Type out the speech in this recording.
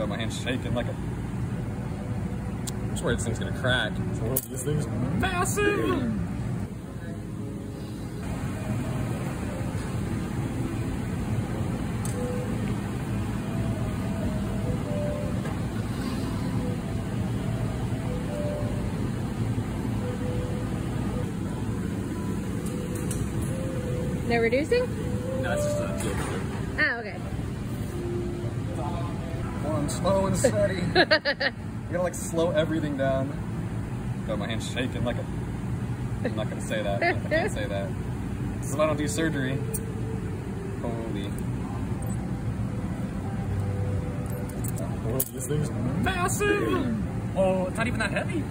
Got my hand's shaking like a. I'm just worried this thing's gonna crack. This thing's massive. No reducing? No, it's just a fuel. Oh, okay. One slow and steady. you gotta like slow everything down. Got my hand shaking like a. I'm not gonna say that. I can't say that. This is I don't do surgery. Holy. Oh, this thing's massive. Oh, it's not even that heavy.